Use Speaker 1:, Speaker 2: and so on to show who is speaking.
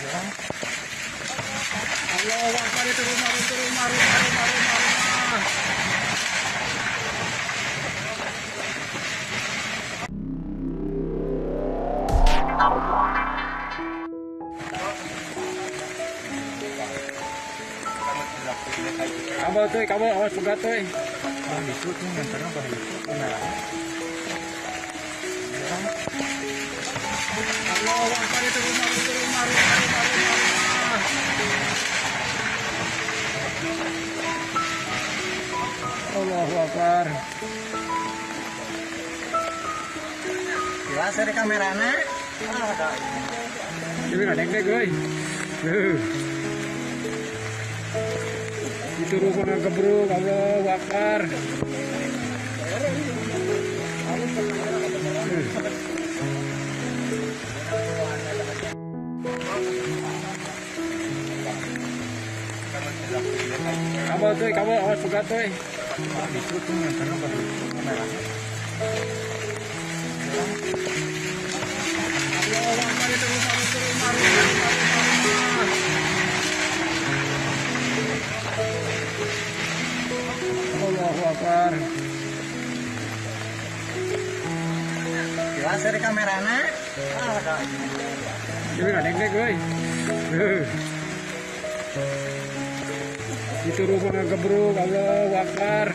Speaker 1: Allah Akbar itu rumah itu rumah rumah rumah rumah rumah. Kamu tuh, kamu awas pegat tuh. Itu tuh? Nah. Akbar.
Speaker 2: Jelas dari kameranya.
Speaker 1: Ini nggak dek gue. Tuh. Itu rumah gebruk, Allahu Akbar. Kamu tuh, kamu awas pegat tuh. Ah, Akbar rumah itu rumah rumah rumah rumah rumah. Itu rumah gebruk, Allahu Akbar.